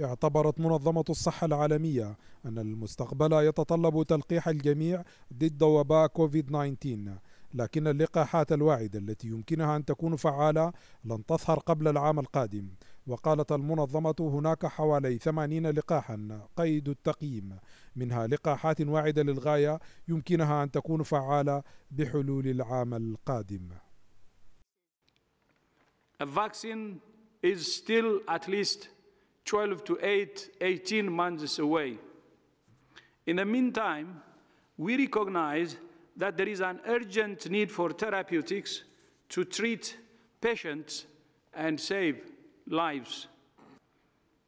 اعتبرت منظمة الصحة العالمية أن المستقبل يتطلب تلقيح الجميع ضد وباء كوفيد 19 لكن اللقاحات الواعدة التي يمكنها أن تكون فعالة لن تظهر قبل العام القادم. وقالت المنظمة هناك حوالي 80 لقاحا قيد التقييم. منها لقاحات واعدة للغاية يمكنها أن تكون فعالة بحلول العام القادم. A vaccine is still at least 12 to 8, 18 months away. In the meantime, we recognize that there is an urgent need for therapeutics to treat patients and save lives,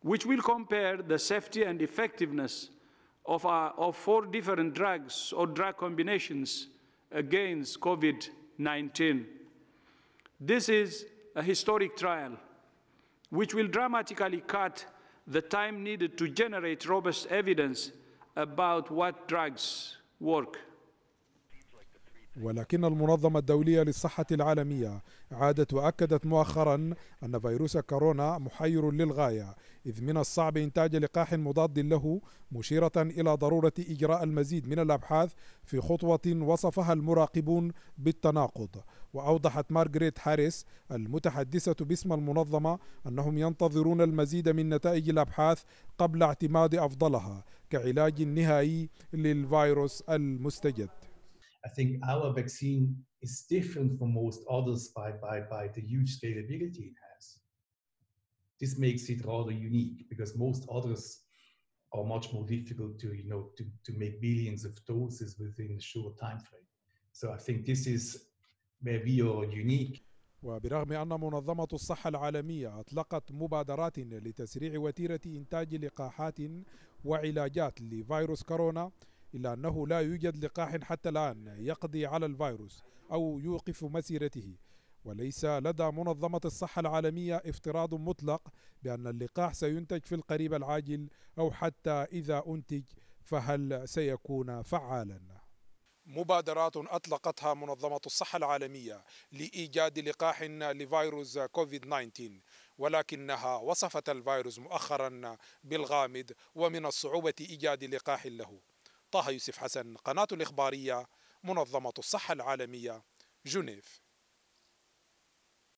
which will compare the safety and effectiveness of, our, of four different drugs or drug combinations against COVID 19. This is a historic trial which will dramatically cut the time needed to generate robust evidence about what drugs work. ولكن المنظمة الدولية للصحة العالمية عادت وأكدت مؤخرا أن فيروس كورونا محير للغاية إذ من الصعب إنتاج لقاح مضاد له مشيرة إلى ضرورة إجراء المزيد من الأبحاث في خطوة وصفها المراقبون بالتناقض. وأوضحت مارغريت هاريس المتحدثة باسم المنظمة أنهم ينتظرون المزيد من نتائج الأبحاث قبل اعتماد أفضلها كعلاج نهائي للفيروس المستجد. I think our vaccine is different from most others by, by, by the huge scalability it has. This makes it rather unique because most others are much more difficult to, you know, to, to make billions of doses within a short time frame. So I think this is where we are unique. وبرغم أن منظمة الصحة العالمية أطلقت مبادرات لتسريع وتيرة إنتاج لقاحات وعلاجات لفيروس كورونا إلا أنه لا يوجد لقاح حتى الآن يقضي على الفيروس أو يوقف مسيرته. وليس لدى منظمة الصحة العالمية افتراض مطلق بأن اللقاح سينتج في القريب العاجل أو حتى إذا أنتج فهل سيكون فعالا؟ مبادرات أطلقتها منظمة الصحة العالمية لإيجاد لقاح لفيروس كوفيد 19 ولكنها وصفت الفيروس مؤخرا بالغامض ومن الصعوبة إيجاد لقاح له. طه يوسف حسن قناة الإخبارية منظمة الصحة العالمية جنيف.